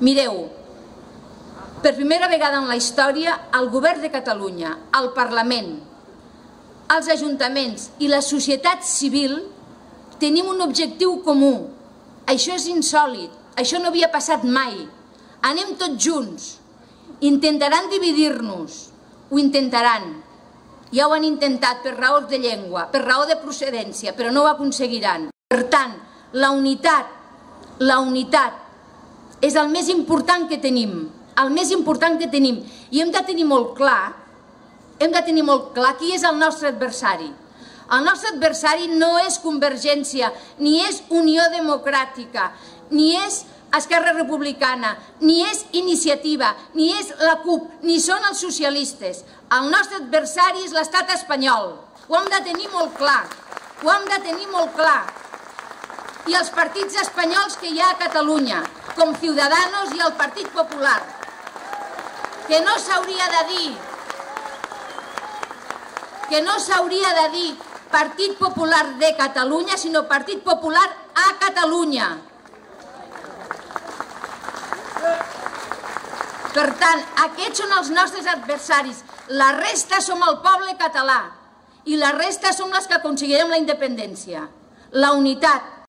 Mireu, per primera vegada en la història, el govern de Catalunya, el Parlament, els ajuntaments i la societat civil tenim un objectiu comú. Això és insòlid, això no havia passat mai. Anem tots junts. Intentaran dividir-nos, ho intentaran. Ja ho han intentat per raons de llengua, per raó de procedència, però no ho aconseguiran. Per tant, la unitat, la unitat és el més important que tenim, el més important que tenim. I hem de tenir molt clar, hem de tenir molt clar qui és el nostre adversari. El nostre adversari no és Convergència, ni és Unió Democràtica, ni és Esquerra Republicana, ni és Iniciativa, ni és la CUP, ni són els socialistes. El nostre adversari és l'estat espanyol. Ho hem de tenir molt clar. Ho hem de tenir molt clar. I els partits espanyols que hi ha a Catalunya, com Ciudadanos i el Partit Popular, que no s'hauria de dir que no s'hauria de dir Partit Popular de Catalunya, sinó Partit Popular a Catalunya. Per tant, aquests són els nostres adversaris. La resta som el poble català i la resta som les que aconseguirem la independència. La unitat,